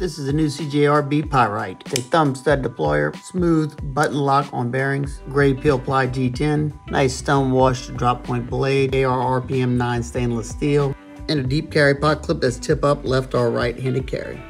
This is a new CJRB Pyrite. It's a thumb stud deployer, smooth button lock on bearings, gray peel ply G10, nice stone washed drop point blade, AR RPM 9 stainless steel, and a deep carry pot clip that's tip up left or right handed carry.